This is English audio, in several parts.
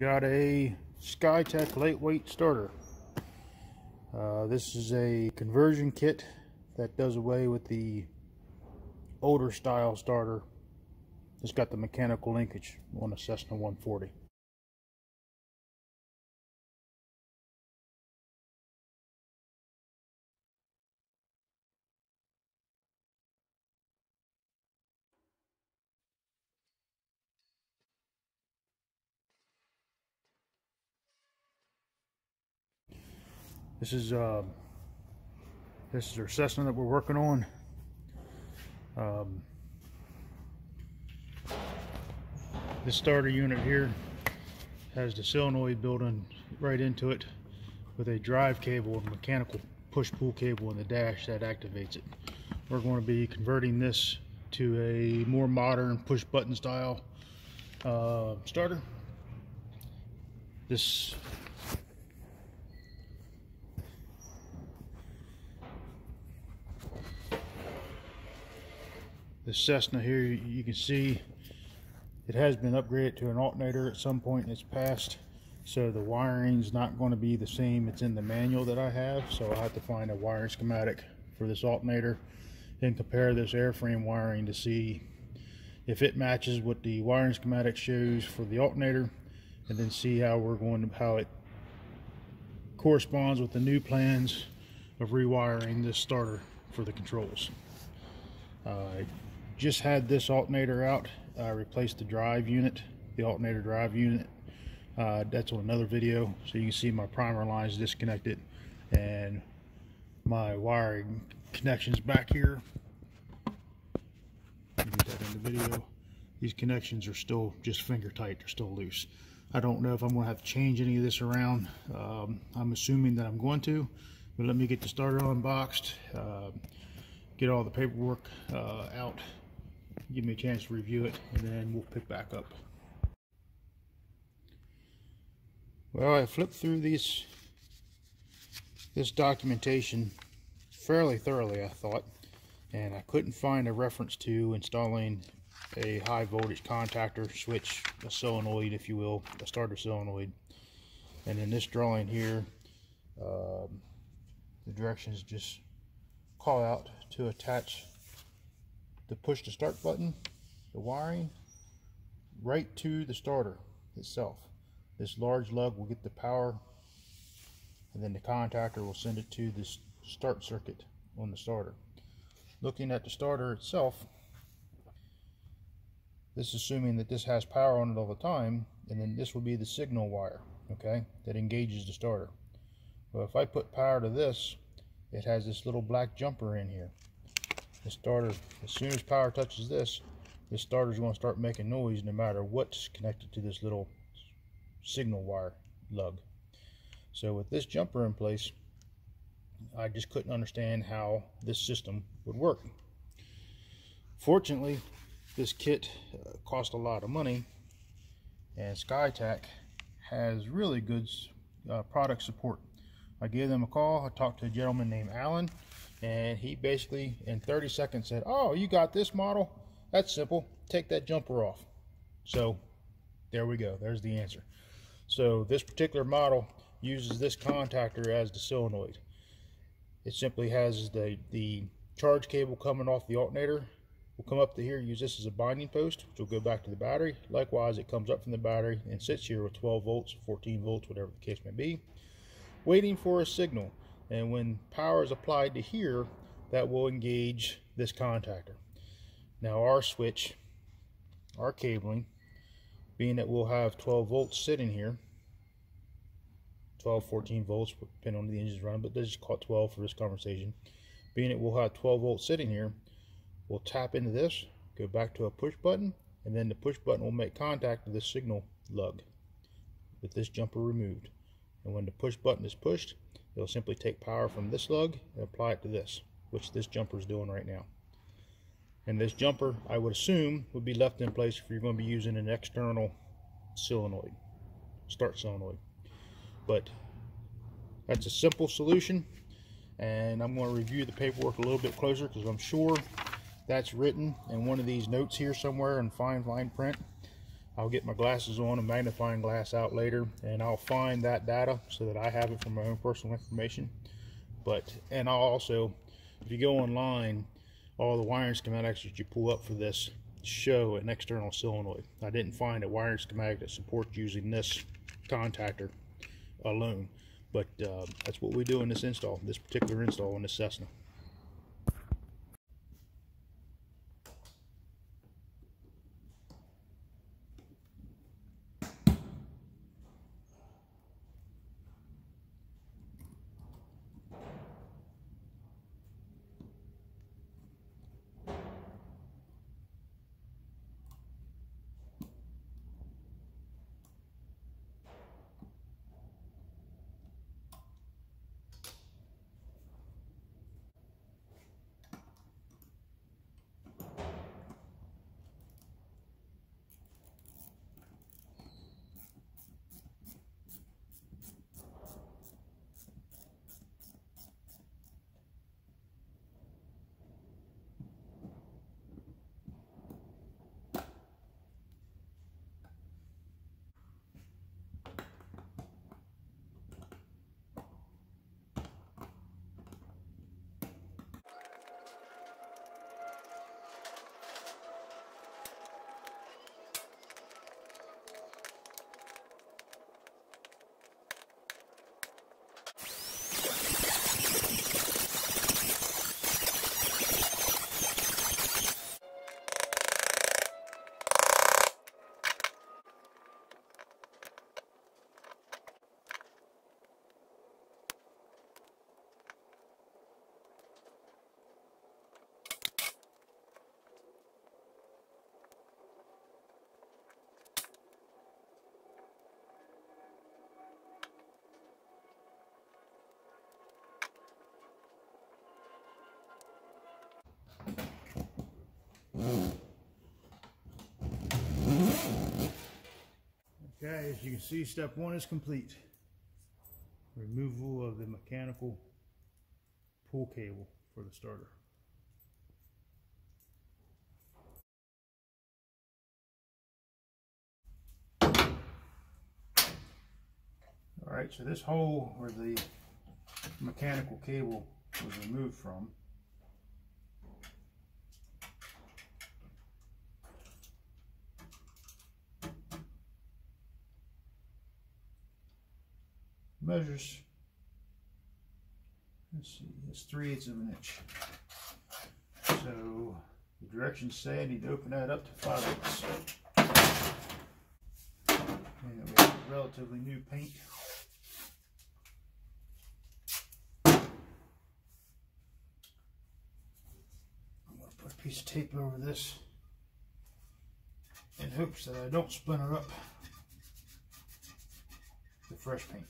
Got a Sky-Tec lightweight starter. Uh, this is a conversion kit that does away with the older style starter. It's got the mechanical linkage on a Cessna 140. This is uh, this is our Cessna that we're working on. Um, this starter unit here has the solenoid built in right into it with a drive cable and mechanical push-pull cable in the dash that activates it. We're going to be converting this to a more modern push-button style uh, starter. This the Cessna here you can see it has been upgraded to an alternator at some point in its past so the wiring's not going to be the same it's in the manual that I have so I have to find a wiring schematic for this alternator and compare this airframe wiring to see if it matches what the wiring schematic shows for the alternator and then see how we're going to how it corresponds with the new plans of rewiring this starter for the controls. Uh, just had this alternator out. I replaced the drive unit the alternator drive unit. Uh, that's on another video so you can see my primer lines disconnected and my wiring connections back here. Get that in the video. These connections are still just finger tight they're still loose. I don't know if I'm to have to change any of this around. Um, I'm assuming that I'm going to but let me get the starter unboxed uh, get all the paperwork uh, out give me a chance to review it, and then we'll pick back up. Well, I flipped through these this documentation fairly thoroughly, I thought, and I couldn't find a reference to installing a high voltage contactor switch, a solenoid, if you will, a starter solenoid. And in this drawing here, um, the directions just call out to attach the push to start button, the wiring, right to the starter itself. This large lug will get the power and then the contactor will send it to this start circuit on the starter. Looking at the starter itself, this is assuming that this has power on it all the time, and then this will be the signal wire, okay, that engages the starter. Well, if I put power to this, it has this little black jumper in here the starter, as soon as power touches this, this starter is going to start making noise no matter what's connected to this little signal wire lug. So with this jumper in place, I just couldn't understand how this system would work. Fortunately, this kit uh, cost a lot of money and Sky-Tec has really good uh, product support. I gave them a call. I talked to a gentleman named Alan and he basically in 30 seconds said oh you got this model? That's simple. Take that jumper off. So there we go. There's the answer. So this particular model uses this contactor as the solenoid. It simply has the the charge cable coming off the alternator. Will come up to here use this as a binding post which will go back to the battery. Likewise it comes up from the battery and sits here with 12 volts 14 volts whatever the case may be waiting for a signal and when power is applied to here that will engage this contactor. Now our switch our cabling being that we'll have 12 volts sitting here 12 14 volts depending on the engine's run but let's just call it 12 for this conversation. Being that we'll have 12 volts sitting here we'll tap into this go back to a push button and then the push button will make contact with this signal lug with this jumper removed and when the push button is pushed It'll simply take power from this lug and apply it to this, which this jumper is doing right now. And this jumper, I would assume, would be left in place if you're going to be using an external solenoid, start solenoid. But that's a simple solution. And I'm going to review the paperwork a little bit closer because I'm sure that's written in one of these notes here somewhere in fine, line print. I'll get my glasses on, a magnifying glass out later, and I'll find that data so that I have it for my own personal information. But, and I'll also, if you go online, all the wiring schematics that you pull up for this show an external solenoid. I didn't find a wiring schematic that supports using this contactor alone. But uh, that's what we do in this install, this particular install on this Cessna. Okay, as you can see, step one is complete. Removal of the mechanical pull cable for the starter. All right, so this hole where the mechanical cable was removed from measures, let's see, it's three eighths of an inch. So the directions say I need to open that up to five eighths. And we have relatively new paint. I'm going to put a piece of tape over this in hopes that I don't splinter up the fresh paint.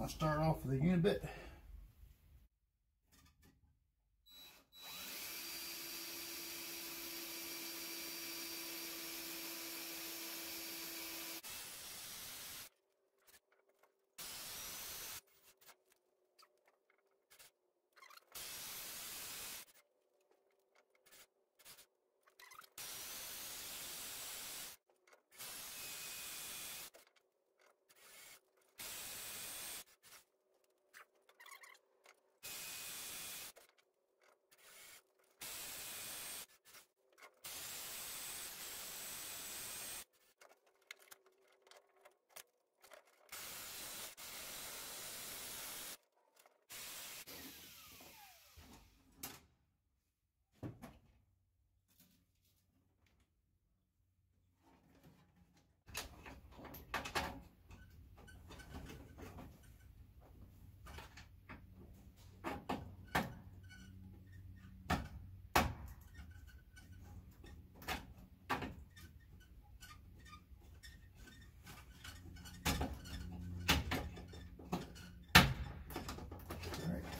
I'll start off with a unibit.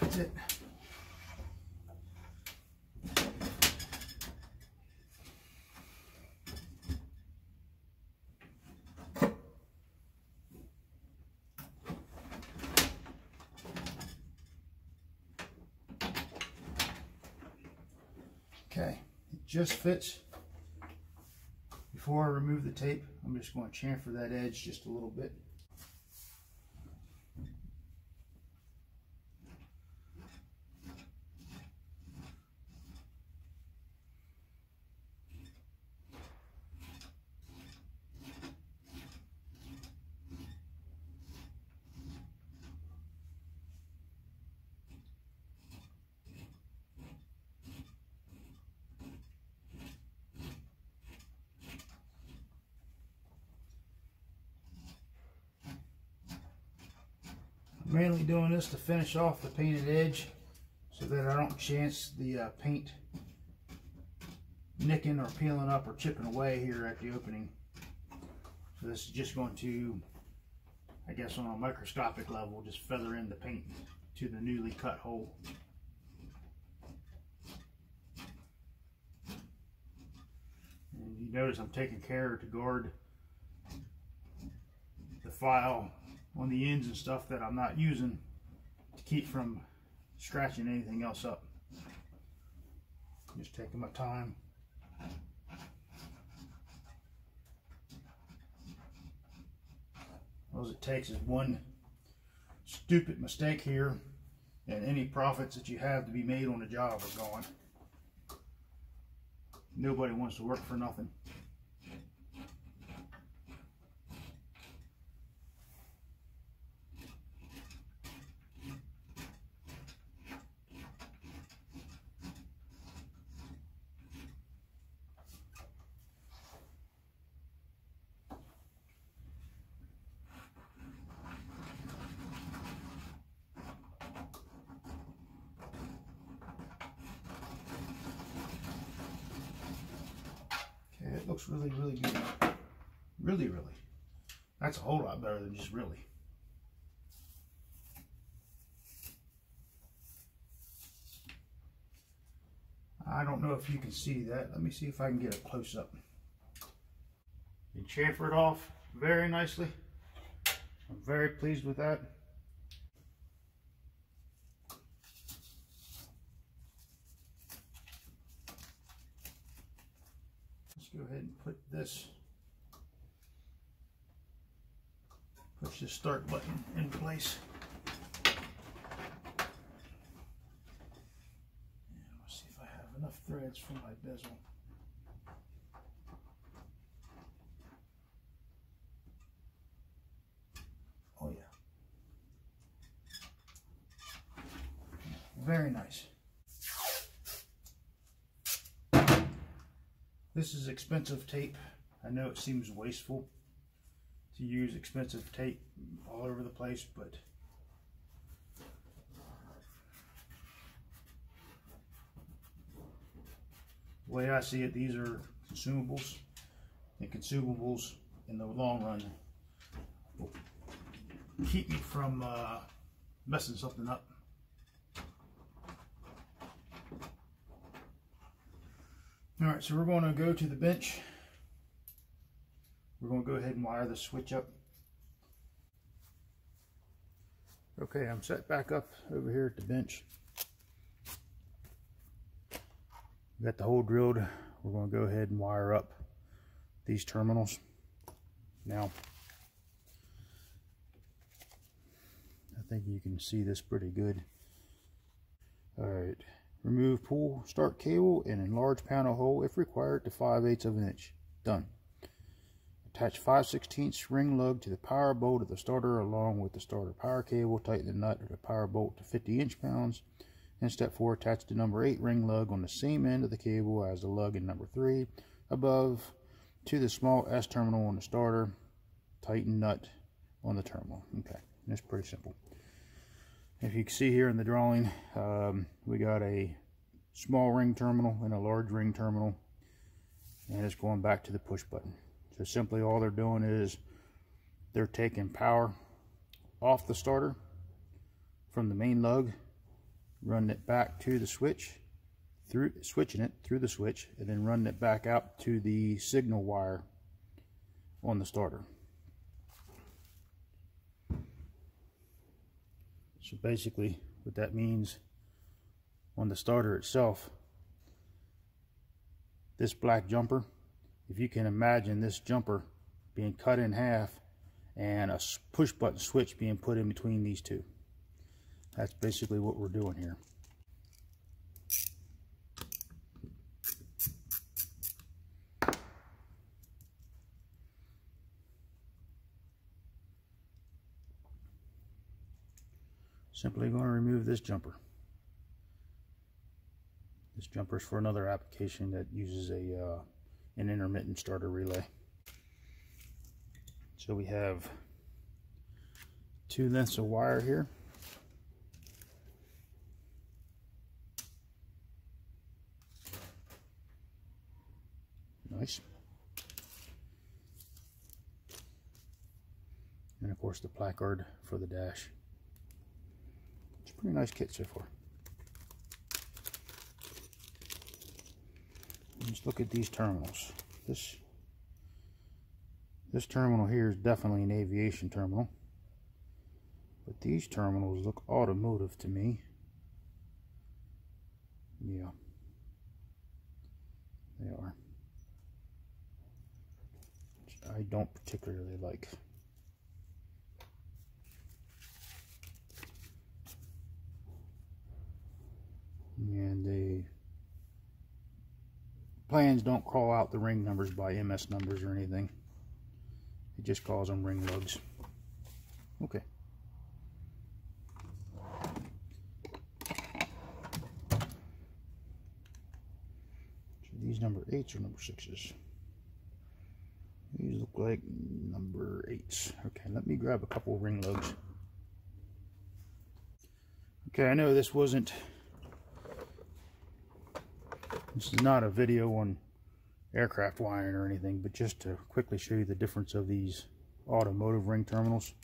That's it. Okay, it just fits. Before I remove the tape, I'm just going to chamfer that edge just a little bit. Doing this to finish off the painted edge so that I don't chance the uh, paint nicking or peeling up or chipping away here at the opening. So this is just going to, I guess on a microscopic level, just feather in the paint to the newly cut hole. And you notice I'm taking care to guard the file on the ends and stuff that I'm not using to keep from scratching anything else up. Just taking my time. All it takes is one stupid mistake here and any profits that you have to be made on the job are gone. Nobody wants to work for nothing. Looks really, really good. Really, really. That's a whole lot better than just really. I don't know if you can see that. Let me see if I can get a close up. You chamfer it off very nicely. I'm very pleased with that. go ahead and put this, push the start button in place. And let's see if I have enough threads for my bezel. Oh yeah. Very nice. This is expensive tape. I know it seems wasteful to use expensive tape all over the place, but the way I see it, these are consumables, and consumables in the long run will keep me from uh, messing something up. All right, so we're going to go to the bench. We're going to go ahead and wire the switch up. Okay, I'm set back up over here at the bench. Got the hole drilled. We're going to go ahead and wire up these terminals. Now, I think you can see this pretty good. All right. Remove pull start cable and enlarge panel hole if required to 5 eighths of an inch. Done. Attach 5 16 ring lug to the power bolt of the starter along with the starter power cable. Tighten the nut of the power bolt to 50 inch pounds. In step 4, attach the number 8 ring lug on the same end of the cable as the lug in number 3 above to the small S terminal on the starter. Tighten nut on the terminal. Okay, that's pretty simple. If you can see here in the drawing, um, we got a small ring terminal and a large ring terminal, and it's going back to the push button. So simply all they're doing is they're taking power off the starter from the main lug, running it back to the switch, through switching it through the switch, and then running it back out to the signal wire on the starter. So basically what that means on the starter itself this black jumper, if you can imagine this jumper being cut in half and a push button switch being put in between these two. That's basically what we're doing here. Simply going to remove this jumper. This jumper is for another application that uses a uh, an intermittent starter relay. So we have two lengths of wire here. Nice. And of course the placard for the dash. Pretty nice kit so far. Let's look at these terminals. This this terminal here is definitely an aviation terminal. But these terminals look automotive to me. Yeah. They are. Which I don't particularly like. And the plans don't call out the ring numbers by MS numbers or anything. It just calls them ring lugs. Okay. So these number eights or number sixes? These look like number eights. Okay, let me grab a couple ring lugs. Okay, I know this wasn't this is not a video on aircraft wiring or anything, but just to quickly show you the difference of these automotive ring terminals.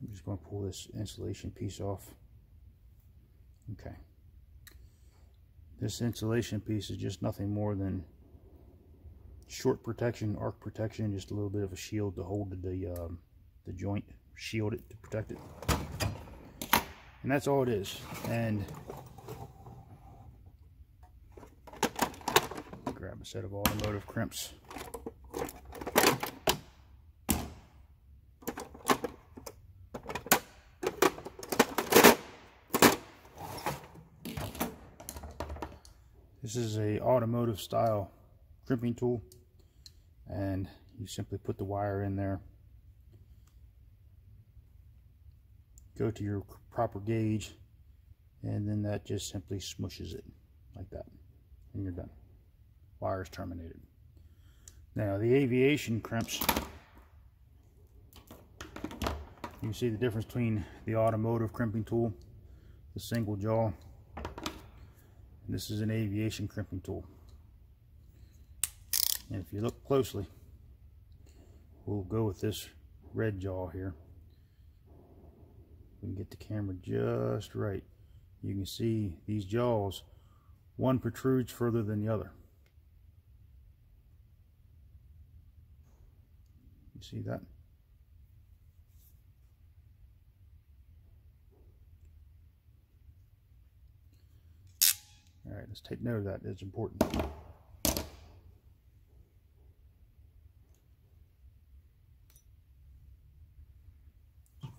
I'm just going to pull this insulation piece off. Okay. This insulation piece is just nothing more than short protection, arc protection, just a little bit of a shield to hold the, um, the joint, shield it to protect it. And that's all it is. And grab a set of automotive crimps. This is a automotive style crimping tool and you simply put the wire in there. Go to your proper gauge and then that just simply smushes it like that and you're done. Wire is terminated. Now the aviation crimps you see the difference between the automotive crimping tool the single jaw this is an aviation crimping tool. And if you look closely, we'll go with this red jaw here. We can get the camera just right. You can see these jaws, one protrudes further than the other. You see that? All right, let's take note of that. It's important.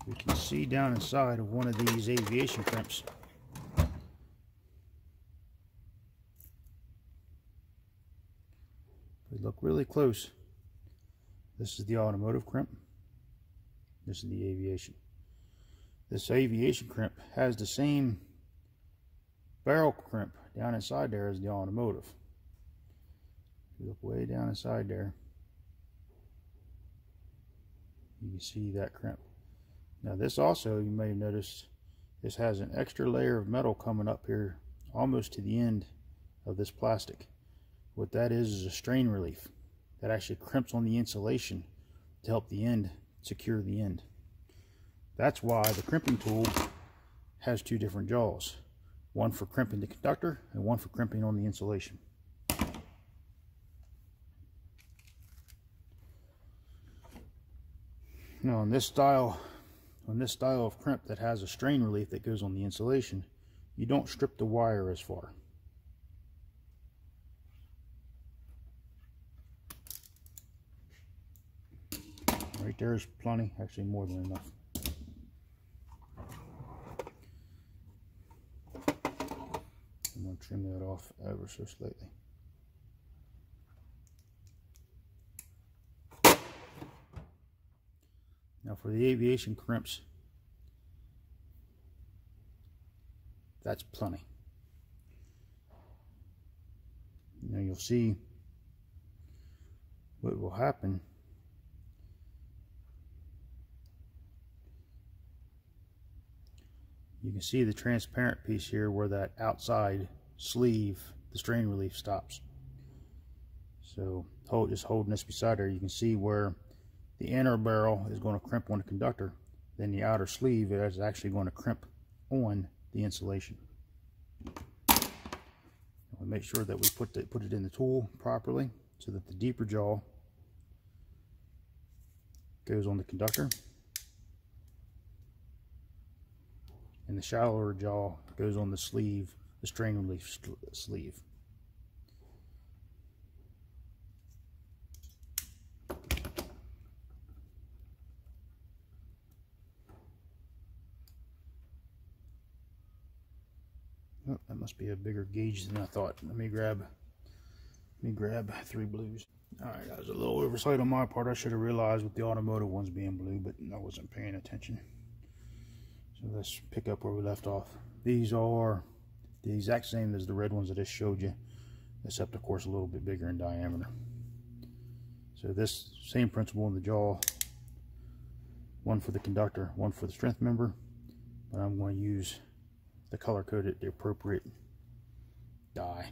We can see down inside of one of these aviation crimps. If we look really close, this is the automotive crimp. This is the aviation. This aviation crimp has the same barrel crimp down inside there is the automotive. You look way down inside there. You can see that crimp. Now this also, you may have noticed, this has an extra layer of metal coming up here almost to the end of this plastic. What that is is a strain relief that actually crimps on the insulation to help the end secure the end. That's why the crimping tool has two different jaws one for crimping the conductor and one for crimping on the insulation. Now on this style, on this style of crimp that has a strain relief that goes on the insulation, you don't strip the wire as far. Right there is plenty, actually more than enough. To trim that off ever so slightly. Now for the aviation crimps, that's plenty. Now you'll see what will happen you can see the transparent piece here where that outside sleeve the strain relief stops. So hold just holding this beside her you can see where the inner barrel is going to crimp on the conductor. Then the outer sleeve is actually going to crimp on the insulation. We make sure that we put the, put it in the tool properly so that the deeper jaw goes on the conductor. And the shallower jaw goes on the sleeve, the strain relief sleeve. Oh, that must be a bigger gauge than I thought. Let me grab let me grab three blues. Alright, that was a little oversight on my part. I should have realized with the automotive ones being blue, but I wasn't paying attention. So let's pick up where we left off. These are the exact same as the red ones I just showed you, except of course a little bit bigger in diameter. So this same principle in the jaw, one for the conductor, one for the strength member, but I'm going to use the color coded the appropriate die.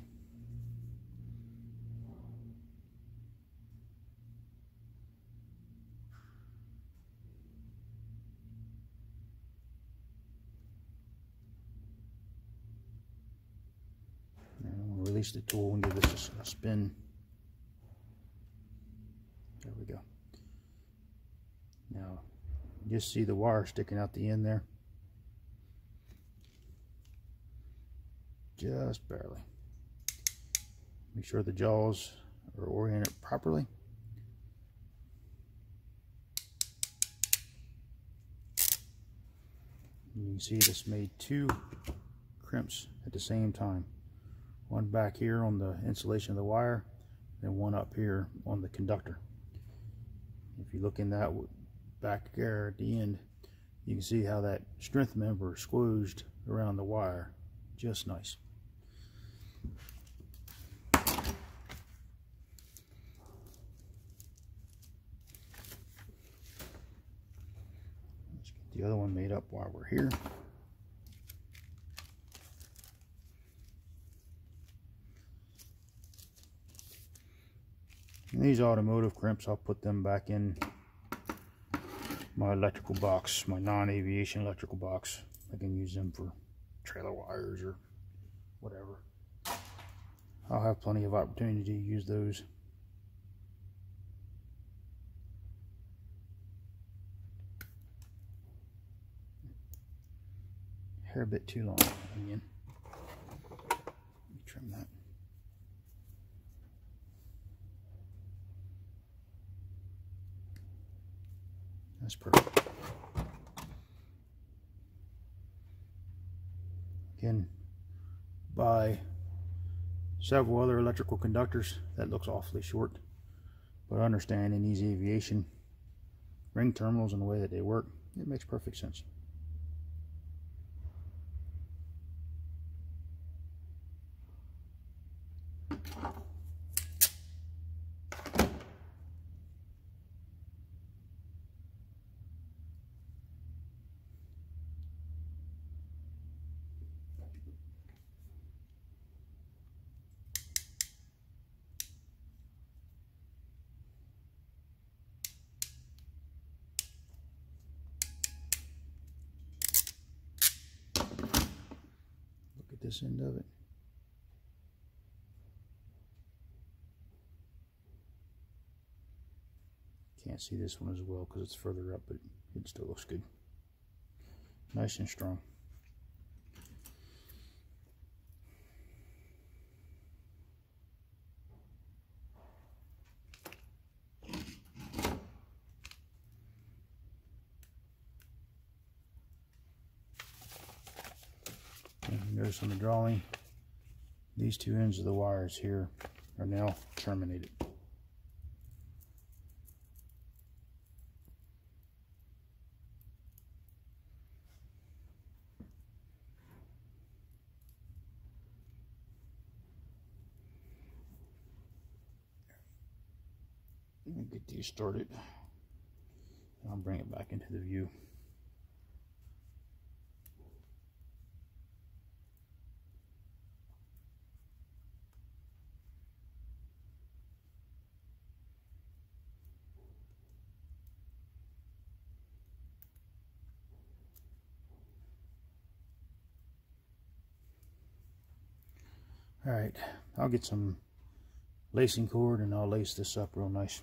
Release the tool and give this a spin. There we go. Now, just see the wire sticking out the end there. Just barely. Make sure the jaws are oriented properly. You can see this made two crimps at the same time one back here on the insulation of the wire and one up here on the conductor. If you look in that back there at the end you can see how that strength member squooged around the wire. Just nice. Let's get the other one made up while we're here And these automotive crimps, I'll put them back in my electrical box, my non-aviation electrical box. I can use them for trailer wires or whatever. I'll have plenty of opportunity to use those. Hair a bit too long again. Trim that. That's perfect. Again, by several other electrical conductors, that looks awfully short. But understand in these aviation ring terminals and the way that they work, it makes perfect sense. This end of it. can't see this one as well because it's further up, but it still looks good. Nice and strong. Notice on the drawing, these two ends of the wires here are now terminated. Let me get these started. I'll bring it back into the view. All right, I'll get some lacing cord and I'll lace this up real nice.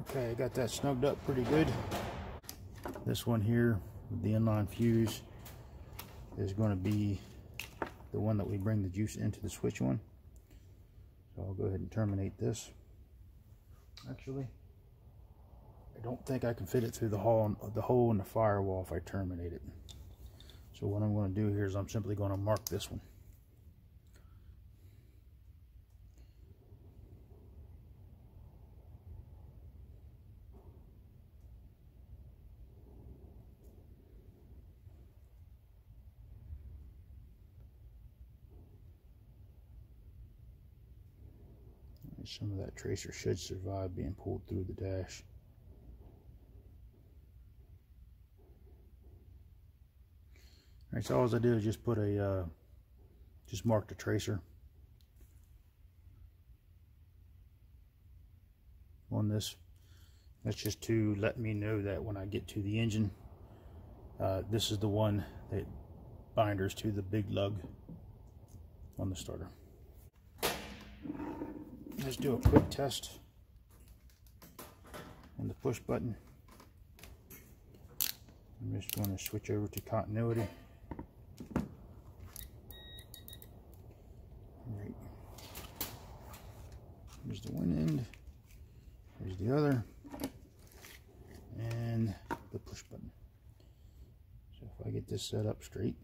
Okay, I got that snugged up pretty good. This one here the inline fuse is going to be the one that we bring the juice into the switch one. So I'll go ahead and terminate this. Actually, I don't think I can fit it through the hole, the hole in the firewall if I terminate it. So what I'm going to do here is I'm simply going to mark this one. Some of that tracer should survive being pulled through the dash. So all I do is just put a, uh, just mark the tracer on this. That's just to let me know that when I get to the engine, uh, this is the one that binders to the big lug on the starter. Let's do a quick test on the push button. I'm just going to switch over to continuity. Here's the one end. Here's the other. And the push button. So if I get this set up straight,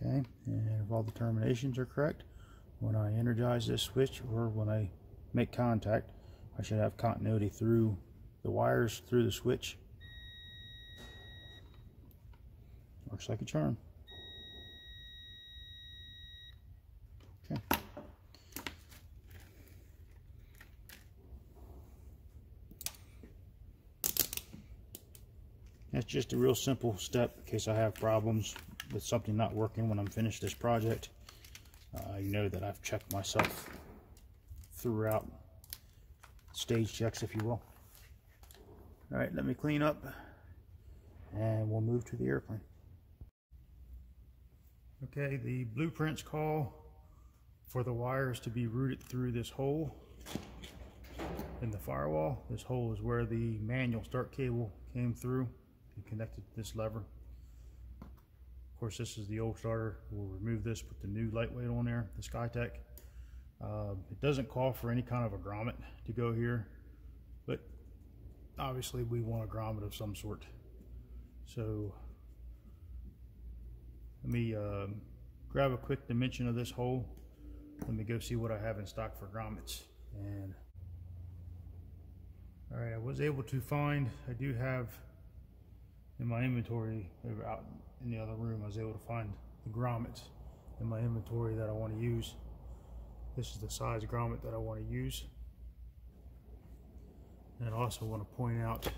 Okay, and if all the terminations are correct, when I energize this switch or when I make contact, I should have continuity through the wires through the switch. Works like a charm. Okay. That's just a real simple step in case I have problems with something not working when I'm finished this project. Uh, you know that I've checked myself throughout stage checks, if you will. All right, let me clean up and we'll move to the airplane. Okay, the blueprints call for the wires to be routed through this hole in the firewall. This hole is where the manual start cable came through and connected to this lever. Of course, this is the old starter. We'll remove this, put the new lightweight on there, the Sky-Tec. Uh, it doesn't call for any kind of a grommet to go here, but obviously we want a grommet of some sort. So let me uh, grab a quick dimension of this hole. let me go see what I have in stock for grommets. And all right, I was able to find, I do have in my inventory over out in the other room, I was able to find the grommets in my inventory that I want to use. This is the size grommet that I want to use. And I also want to point out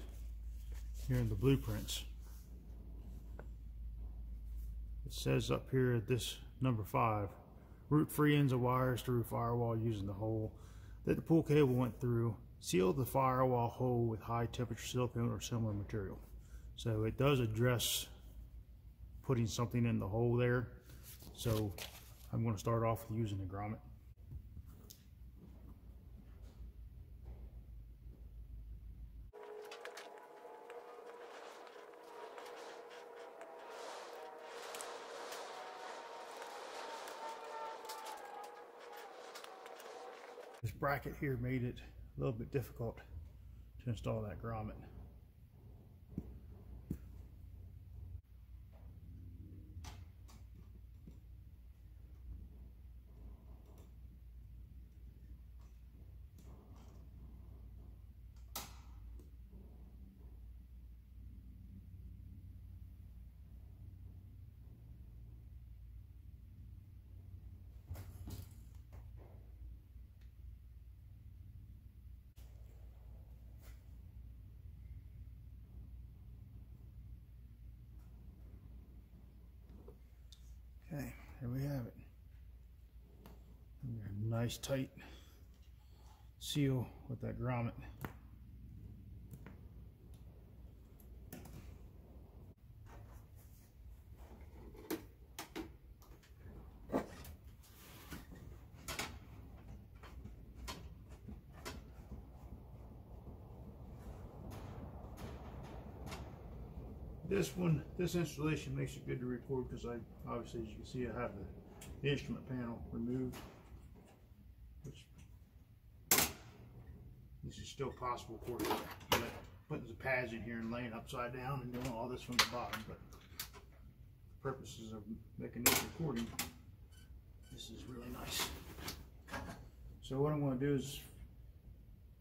here in the blueprints, it says up here at this number five, route free ends of wires through firewall using the hole that the pull cable went through. Seal the firewall hole with high temperature silicone or similar material. So it does address putting something in the hole there. So I'm going to start off with using a grommet. This bracket here made it a little bit difficult to install that grommet. Okay, here we have it. Nice tight seal with that grommet. This one, this installation makes it good to record because I, obviously, as you can see, I have the, the instrument panel removed. Which, this is still possible, of course, but putting the pads in here and laying upside down and doing all this from the bottom, but purposes of making this recording, this is really nice. So what I'm going to do is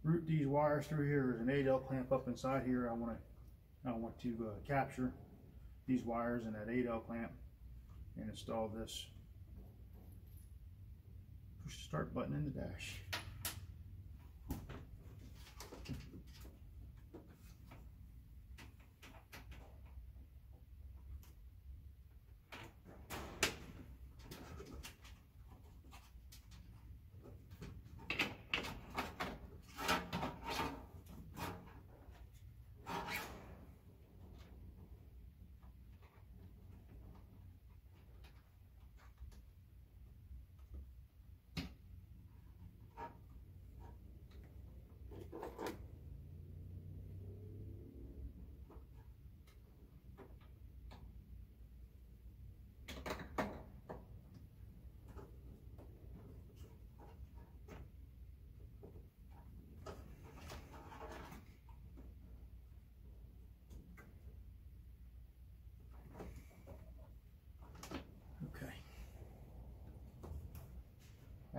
route these wires through here. There's an Adel clamp up inside here. I want to I want to uh, capture these wires in that Adel clamp and install this push the start button in the dash.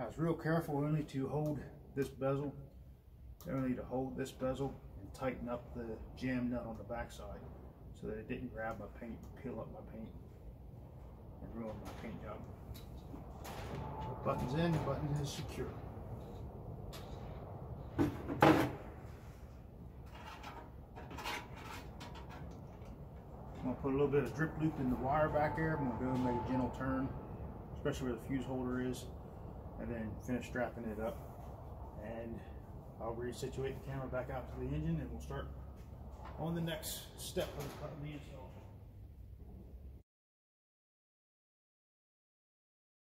I was real careful only to hold this bezel, only to hold this bezel and tighten up the jam nut on the backside so that it didn't grab my paint, peel up my paint, and ruin my paint job. Buttons in, button is secure. I'm gonna put a little bit of drip loop in the wire back there. I'm gonna go and make a gentle turn, especially where the fuse holder is and then finish strapping it up. And I'll resituate the camera back out to the engine and we'll start on the next step of the install.